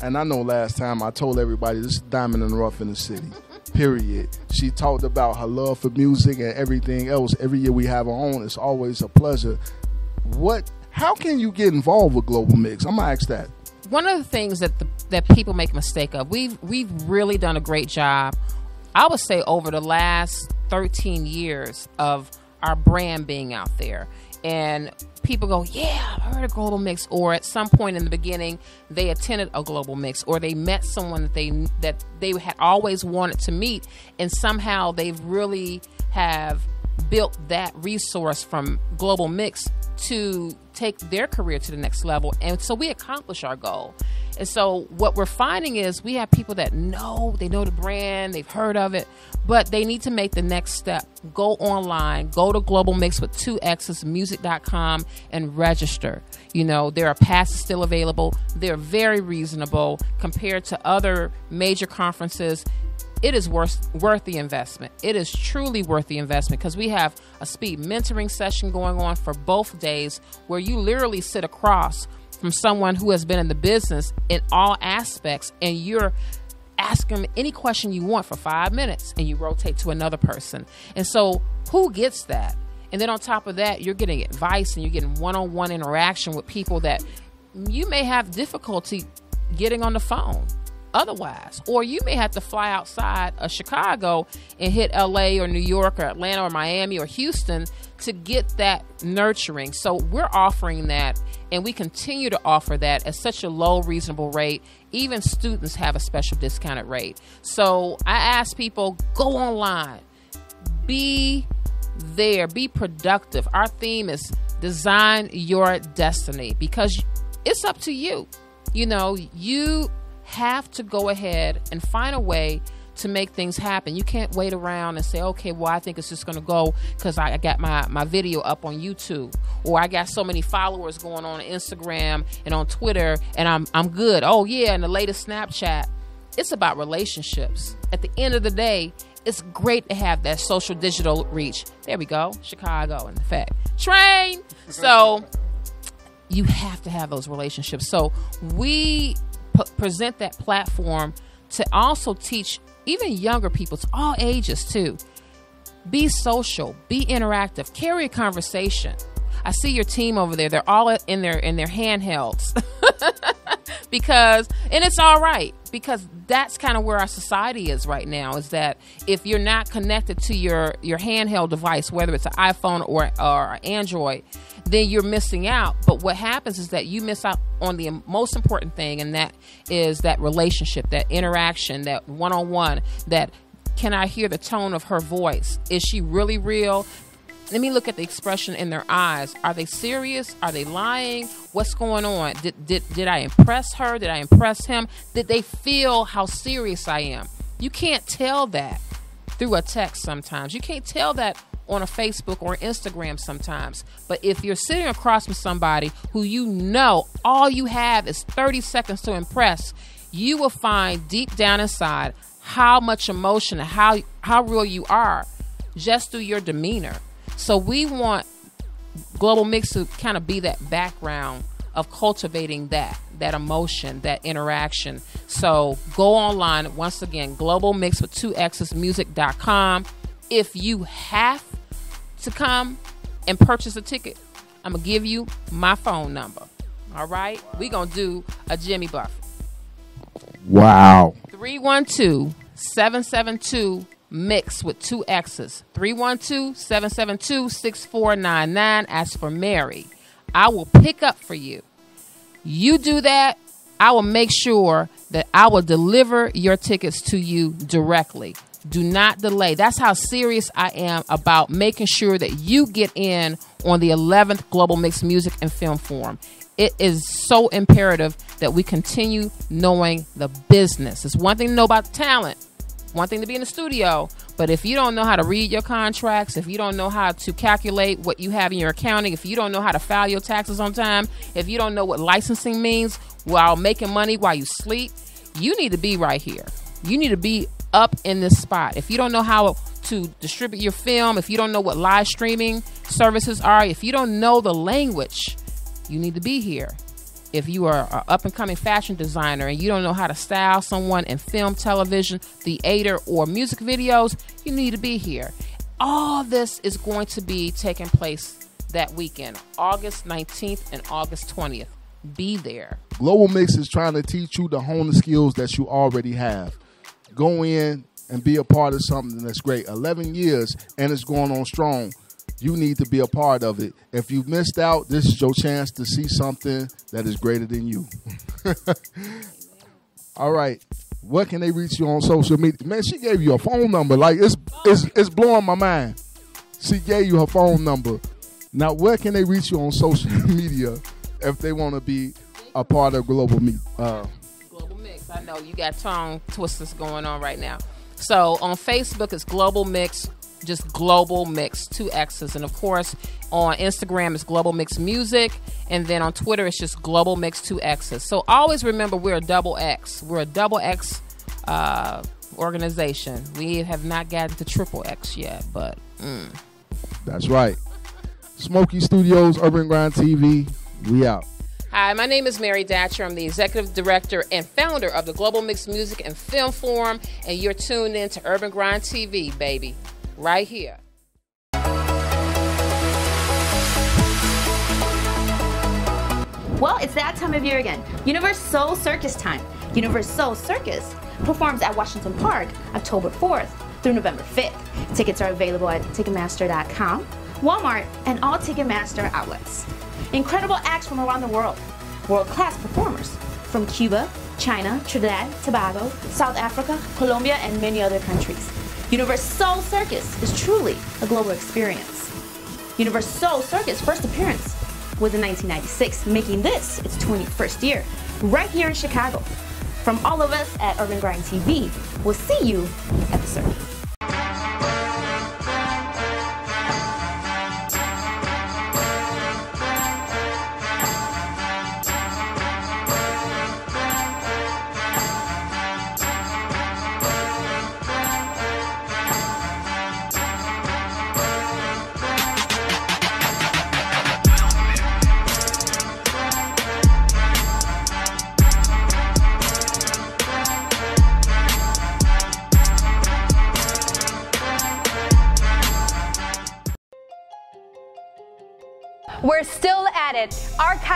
and I know last time I told everybody this is diamond the rough in the city. Period. She talked about her love for music and everything else. Every year we have her on, it's always a pleasure. What? How can you get involved with Global Mixx? I'm gonna ask that one of the things that the, that people make mistake of, we've we've really done a great job. I would say over the last 13 years of our brand being out there, and people go, "Yeah, I heard of Global Mixx," or at some point in the beginning, they attended a Global Mixx, or they met someone that they that they had always wanted to meet, and somehow they've really have built that resource from Global Mixx to take their career to the next level. And so we accomplish our goal. And so what we're finding is we have people that know, they know the brand, they've heard of it, but they need to make the next step. Go online, go to Global Mix with two X's music.com and register. You know, there are passes still available. They're very reasonable compared to other major conferences it is worth worth the investment. It is truly worth the investment because we have a speed mentoring session going on for both days where you literally sit across from someone who has been in the business in all aspects and you're asking them any question you want for five minutes and you rotate to another person. And so who gets that? And then on top of that, you're getting advice and you're getting one-on-one interaction with people that you may have difficulty getting on the phone otherwise. Or you may have to fly outside of Chicago and hit LA or New York or Atlanta or Miami or Houston to get that nurturing. So we're offering that and we continue to offer that at such a low, reasonable rate. Even students have a special discounted rate. So I ask people go online, be there, be productive. Our theme is design your destiny because it's up to you. You know, you have to go ahead and find a way to make things happen. You can't wait around and say, okay, well, I think it's just going to go because I got my, my video up on YouTube or I got so many followers going on Instagram and on Twitter and I'm, I'm good. Oh, yeah, and the latest Snapchat. It's about relationships. At the end of the day, it's great to have that social digital reach. There we go, Chicago, in fact. Train! So you have to have those relationships. So we present that platform to also teach even younger people, to all ages too. Be social, be interactive, carry a conversation. I see your team over there; they're all in their in their handhelds because, and it's all right because that's kind of where our society is right now. Is that if you're not connected to your your handheld device, whether it's an iPhone or or Android, then you're missing out. But what happens is that you miss out on the most important thing, and that is that relationship, that interaction, that one on one, that can I hear the tone of her voice? Is she really real? Let me look at the expression in their eyes. Are they serious? Are they lying? What's going on? Did, did, did I impress her? Did I impress him? Did they feel how serious I am? You can't tell that through a text sometimes. You can't tell that on a Facebook or Instagram sometimes. But if you're sitting across from somebody who you know all you have is 30 seconds to impress, you will find deep down inside how much emotion and how how real you are just through your demeanor. So we want Global Mixx to kind of be that background of cultivating that that emotion, that interaction. So go online once again, Global Mix with two X's music.com. If you have to come and purchase a ticket, I'm gonna give you my phone number. All right, we gonna do a Jimmy Buffett. Wow. 312 772 mix with two X's. 312 772 6499. Ask for Mary. I will pick up for you. You do that, I will make sure that I will deliver your tickets to you directly. Do not delay. That's how serious I am about making sure that you get in on the 11th Global Mixx Music and Film Forum. It is so imperative that we continue knowing the business. It's one thing to know about talent, one thing to be in the studio, but if you don't know how to read your contracts, if you don't know how to calculate what you have in your accounting, if you don't know how to file your taxes on time, if you don't know what licensing means while making money while you sleep, you need to be right here. You need to be up in this spot. If you don't know how to distribute your film, if you don't know what live streaming services are, if you don't know the language, you need to be here. If you are an up and coming fashion designer and you don't know how to style someone in film, television, theater, or music videos, you need to be here. All this is going to be taking place that weekend, August 19th and August 20th. Be there. Global Mixx is trying to teach you to hone the skills that you already have. Go in and be a part of something that's great. 11 years and it's going on strong. You need to be a part of it. If you missed out, this is your chance to see something that is greater than you. All right. What can they reach you on social media? Man, she gave you a phone number. Like it's it's it's blowing my mind. She gave you her phone number. Now, where can they reach you on social media if they want to be a part of Global Meet? Uh, Global Mixx. I know you got tongue twisters going on right now. So on Facebook, it's Global Mixx, just Global Mixx, two X's. And of course, on Instagram, it's Global Mixx Music. And then on Twitter, it's just Global Mixx, two X's. So always remember we're a double X. We're a double X uh, organization. We have not gotten to triple X yet, but. Mm. That's right. Smoky Studios, Urban Grind TV. We out. Hi, my name is Mary Datcher. I'm the executive director and founder of the Global Mixx Music and Film Forum, and you're tuned in to Urban Grind TV, baby, right here. Well, it's that time of year again. UniverSoul Circus time. UniverSoul Circus performs at Washington Park October 4th through November 5th. Tickets are available at Ticketmaster.com, Walmart, and all Ticketmaster outlets. Incredible acts from around the world. World-class performers from Cuba, China, Trinidad, Tobago, South Africa, Colombia, and many other countries. UniverSoul Circus is truly a global experience. UniverSoul Circus' first appearance was in 1996, making this its 21st year, right here in Chicago. From all of us at Urban Grind TV, we'll see you at the circus.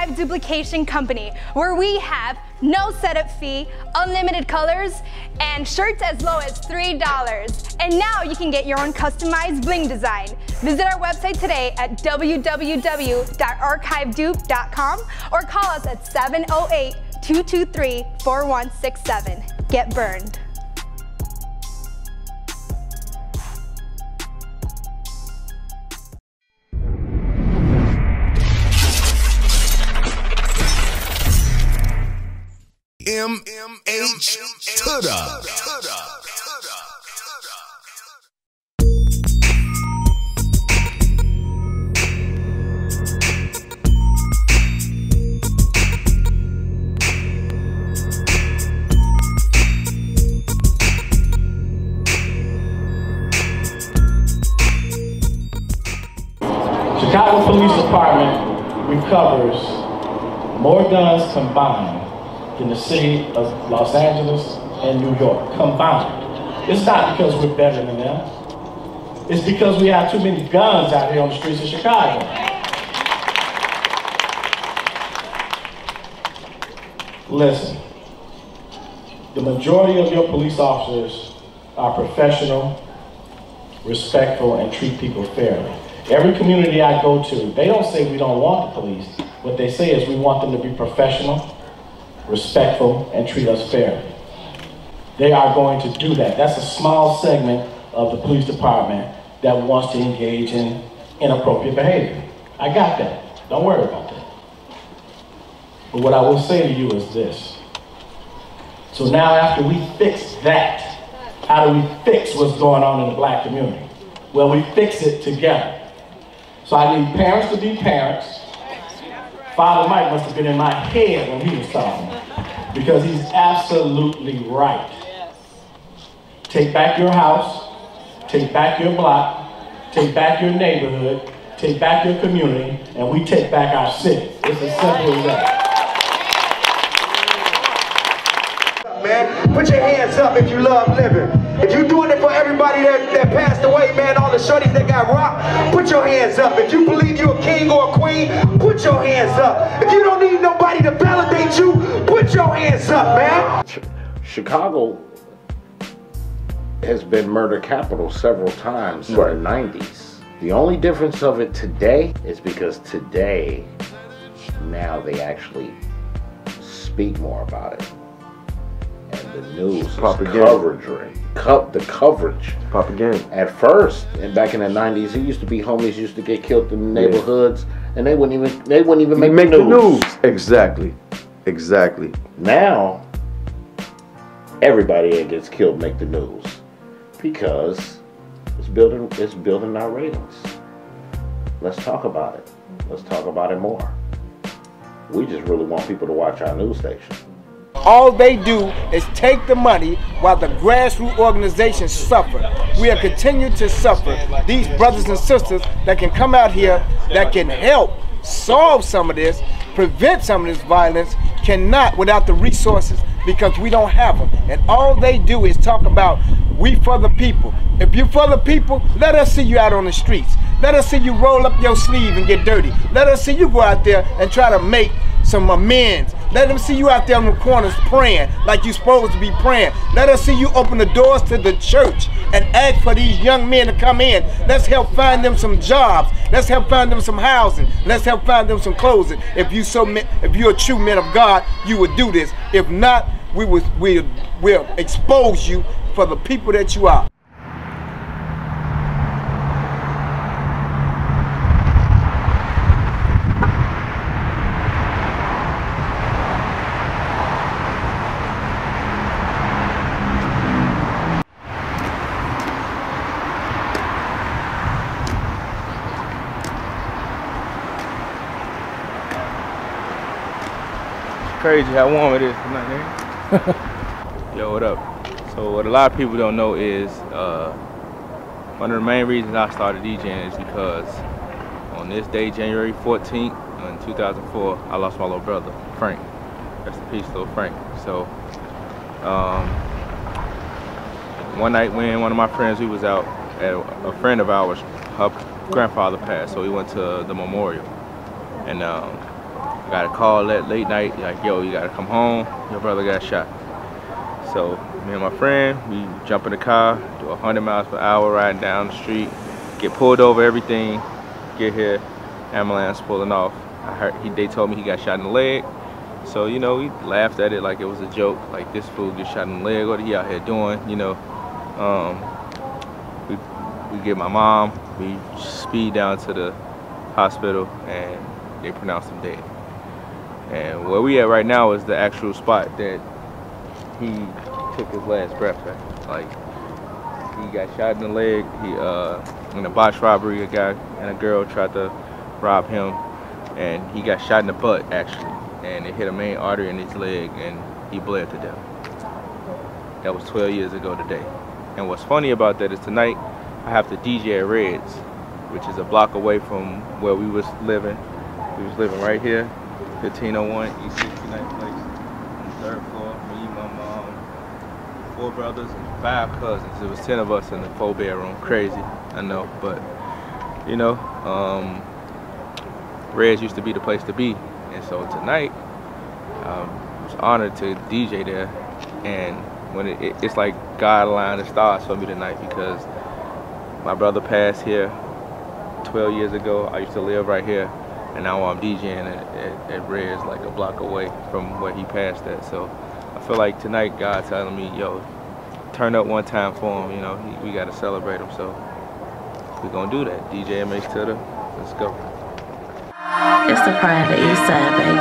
Archive Duplication Company, where we have no setup fee, unlimited colors, and shirts as low as $3. And now you can get your own customized bling design. Visit our website today at www.archivedupe.com or call us at 708 223 4167. Get burned. M M H to the. Chicago Police Department recovers more guns combined than the city of Los Angeles and New York combined. It's not because we're better than them. It's because we have too many guns out here on the streets of Chicago. Listen, the majority of your police officers are professional, respectful, and treat people fairly. Every community I go to, they don't say we don't want the police. What they say is we want them to be professional, respectful, and treat us fairly. They are going to do that. That's a small segment of the police department that wants to engage in inappropriate behavior. I got that. Don't worry about that. But what I will say to you is this. So now after we fix that, how do we fix what's going on in the black community? Well, we fix it together. So I need parents to be parents. Father Mike must have been in my head when he was talking because he's absolutely right. Take back your house, take back your block, take back your neighborhood, take back your community, and we take back our city. It's as simple as that. Man. Put your hands up if you love living. If you're doing it for everybody that, that passed away, man, all the shorties that got rocked, put your hands up. If you believe you're a king or a queen, put your hands up. If you don't need nobody to validate you, put your hands up, man. Chicago has been murder capital several times in the 90s. The only difference of it today is because today, now they actually speak more about it. And the news is Propaganda. coverage. Co- the coverage. Propaganda. At first, and back in the 90s, it used to be homies used to get killed in the Yeah. neighborhoods, and they wouldn't even they wouldn't even make, Make the the news. news. Exactly. Exactly. Now, everybody that gets killed make the news because it's building it's building our ratings. Let's talk about it. Let's talk about it more. We just really want people to watch our news station. All they do is take the money while the grassroots organizations suffer. We are continuing to suffer. These brothers and sisters that can come out here that can help solve some of this, prevent some of this violence, cannot without the resources because we don't have them. And all they do is talk about we for the people. If you for the people, let us see you out on the streets. Let us see you roll up your sleeve and get dirty. Let us see you go out there and try to make some amends. Let them see you out there in the corners praying like you're supposed to be praying. Let us see you open the doors to the church and ask for these young men to come in. Let's help find them some jobs. Let's help find them some housing. Let's help find them some clothing. If you so if you're a true man of God, you would do this. If not, we will we will expose you for the people that you are. Crazy how warm it is tonight, man. Yo, what up? So what a lot of people don't know is uh, one of the main reasons I started DJing is because on this day, January 14th, in 2004, I lost my little brother, Frank. Rest in peace, little Frank. So um, one night when one of my friends, we was out, at a, a friend of ours, her grandfather passed, so we went to the memorial. And um, I got a call that late night, like, yo, you gotta come home, your brother got shot. So me and my friend, we jump in the car, do 100 miles per hour riding down the street, get pulled over, everything, get here, ambulance pulling off. I heard he, they told me he got shot in the leg. So, you know, we laughed at it like it was a joke, like this fool get shot in the leg, what he out here doing, you know. Um, we, we get my mom, we speed down to the hospital and they pronounced him dead. And where we at right now is the actual spot that he took his last breath at. Like he got shot in the leg. He uh in a botched robbery, a guy and a girl tried to rob him, and he got shot in the butt actually, and it hit a main artery in his leg, and he bled to death. That was 12 years ago today. And what's funny about that is tonight I have to DJ at Reds, which is a block away from where we was living. We was living right here 1501 East 69th Place, third floor. Me, my mom, four brothers, and five cousins. It was 10 of us in the four bedroom. Crazy, I know, but you know, um, Reds used to be the place to be. And so tonight, um, I was honored to DJ there. And when it, it, it's like God aligned the stars for me tonight because my brother passed here 12 years ago. I used to live right here and now I'm DJing at, at, at Reds like a block away from where he passed at. So I feel like tonight God telling me, yo, turn up one time for him, you know, he, we got to celebrate him. So we're going to do that. DJ MH Tudor, let's go. It's the pride of the east side, baby.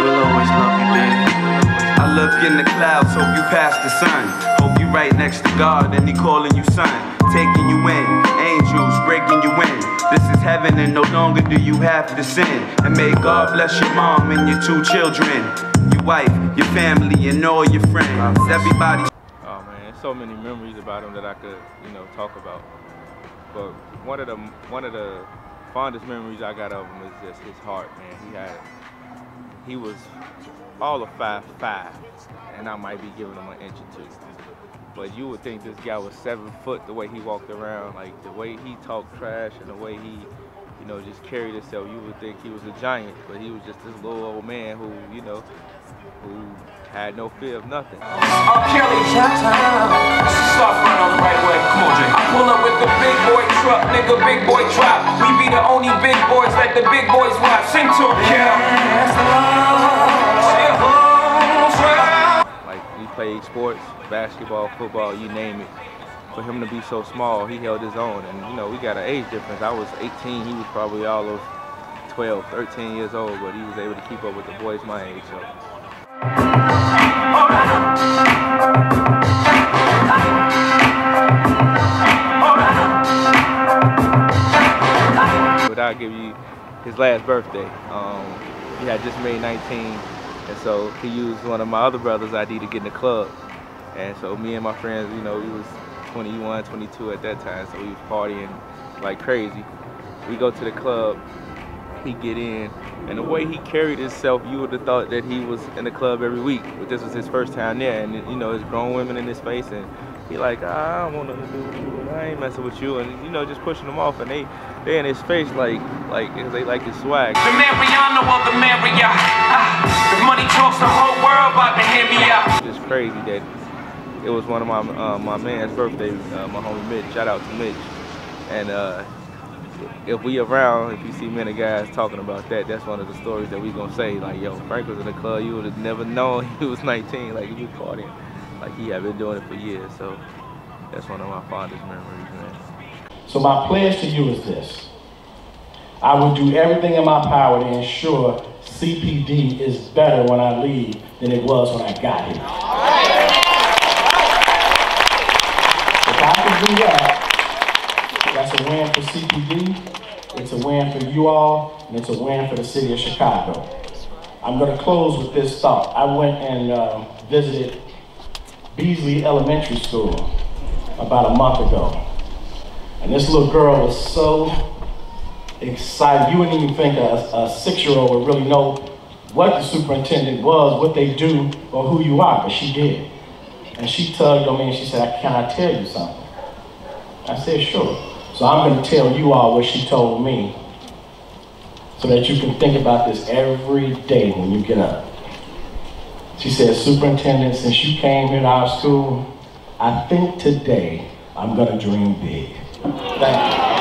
We'll always love you, baby. I look in the clouds, hope you pass the sun. Hope you right next to God, and he calling you son taking you in. Angels breaking you in. This is heaven, and no longer do you have to sin. And may God bless your mom and your two children, your wife, your family, and all your friends. Everybody. Oh man, there's so many memories about him that I could, you know, talk about. But one of the one of the fondest memories I got of him is just his heart, man. He had, he was all of five five, and I might be giving him an inch or two. But you would think this guy was seven foot the way he walked around, like the way he talked trash and the way he, you know, just carried himself. You would think he was a giant, but he was just this little old man who, you know, who had no fear of nothing. I'm Kelly. Start front on the right way. Come on, Jay. I pull up with the big boy truck, nigga, big boy drop. We be the only big boys let the big boys watch. Sing to him, Like we played sports, basketball, football, you name it. For him to be so small, he held his own. And you know, we got an age difference. I was 18, he was probably all of 12, 13 years old, but he was able to keep up with the boys my age. So. But I'll give you his last birthday. Um, he had just made 19, and so he used one of my other brothers' ID to get in the club. And so me and my friends, you know, we was 21, 22 at that time, so we was partying like crazy. We go to the club, he get in, and the way he carried himself, you would have thought that he was in the club every week, but this was his first time there, and you know, there's grown women in his face, and he like, ah, I don't want nothing to do with you, I ain't messing with you, and you know, just pushing him off, and they, they in his face like, like, they like his swag. The Mariano of the Maria. Ah, the money talks the whole world about to hear me out. Just crazy that it was one of my uh, my man's birthday, uh, my homie Mitch. Shout out to Mitch. And uh, if we around, if you see many guys talking about that, that's one of the stories that we gonna say. Like, yo, Frank was in the club. You would have never known he was 19. Like he was partying. Like he had been doing it for years. So that's one of my fondest memories, man. So my pledge to you is this. I will do everything in my power to ensure CPD is better when I leave than it was when I got here. If I can that's a win for CPD, it's a win for you all, and it's a win for the city of Chicago. I'm gonna close with this thought. I went and um, visited Beasley Elementary School about a month ago. And this little girl was so excited. You wouldn't even think a, a six-year-old would really know what the superintendent was, what they do, or who you are, but she did. And she tugged on me and she said, can I tell you something? I said, sure. So I'm gonna tell you all what she told me so that you can think about this every day when you get up. She said, Superintendent, since you came here to our school, I think today I'm gonna dream big. Thank you.